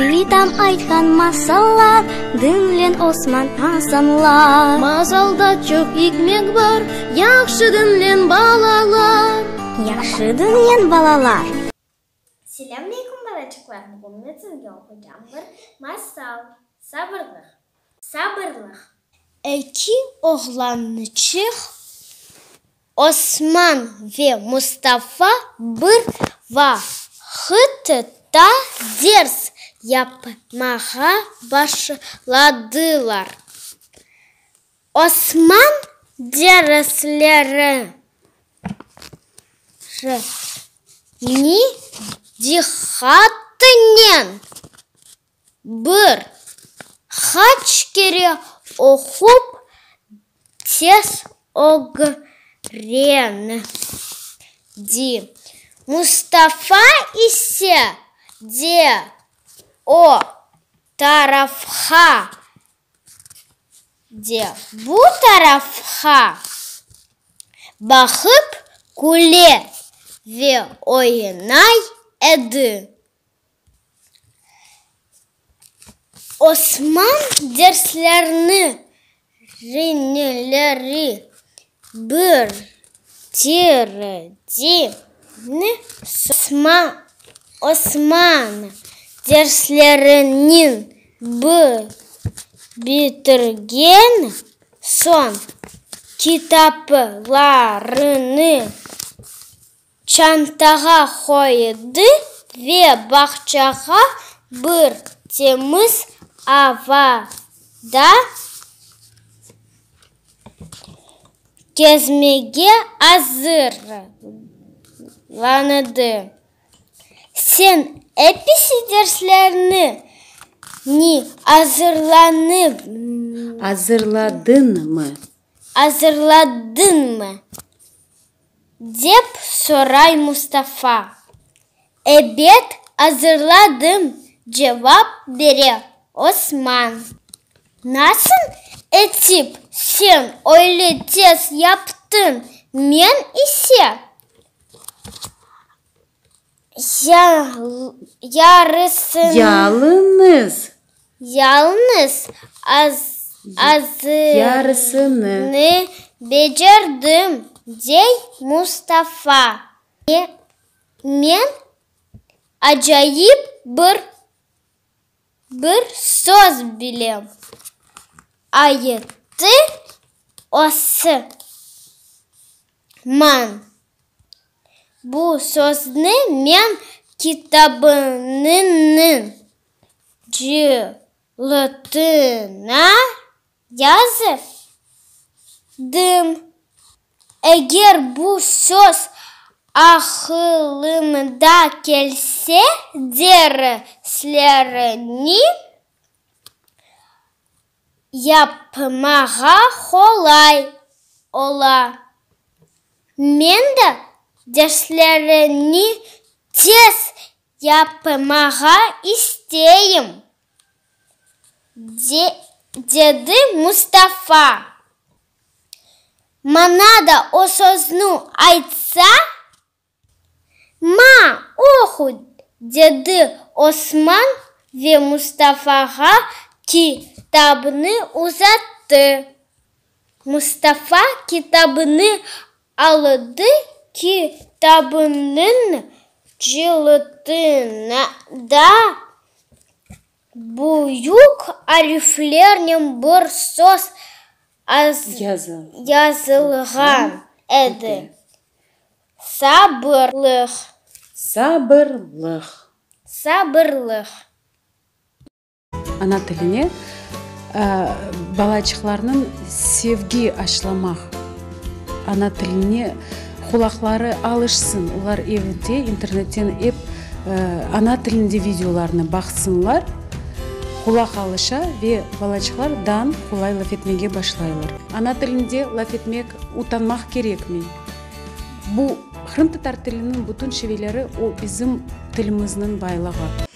Бейтам айтқан масалар, дүнлен осман асанлар. Мазалда чөк екмек бар, яқшы дүнлен балалар. Яқшы дүнлен балалар. Селем лейкум, балачықлар. Бұл мәтінге оқыдам бір масал. Сабырлық. Сабырлық. Әкі оғланы чих, Осман ве Мустафа бір ва хытыта дерс. yapmağa başladılar. Osman dersleri ni dikkatinen bir kaç kere okup tez öğrendi. Mustafa ise de о тарафха. Де бу тарафха. Бахып куле ве ойнай эды. Осман дерсләрне ренеләре бир тире Осман Осман дәрістерінен бітірген соң китапыларыны чантаға қойды ве бақчаға бір теміз авада кезмеге азыр ланыды. sen episidrslerini ni hazırlanıp hazırladın mı? Hazırladın mı? Dep soray Mustafa. Evet hazırladım cevap veriyor Osman. Nasıl etip sen öyle test yaptın? Men ise Ya, yarısını. Yalnız. Yalnız az azını yarısını ne becerdim dey Mustafa. Ne, Men acayip bir bir söz bilem. Ayıttı osu. Man. бұл сөзді мен кітабының жылытына дым. егер бұл сөз ақылымда келсе дәріслеріне япмаға холай ола. Мен Дәшләренә тез япымаға истейм, де, деді Мустафа. Манада осозну айтса, ма оху деді Осман ве Мустафаға китабыны узатты. Мустафа китабыны алыды кітабының жылытында буюк арифлернен бір сөз аз... жазылған еді сабырлық сабырлық сабырлық ана тіліне ә, балачықларның севги ашламақ ана тіліне Құлақлары алышсын олар эвинте интернеттен ә, ана тілінде видеоларны бақсынлар құлақ алыша ве балачылар дан құлай лафетмеге башлайлар ана тілінде лафетмек ұтанмақ ме бұл хрым татар тілінің бұтын шевелері ол біздің тіліміздің байлығы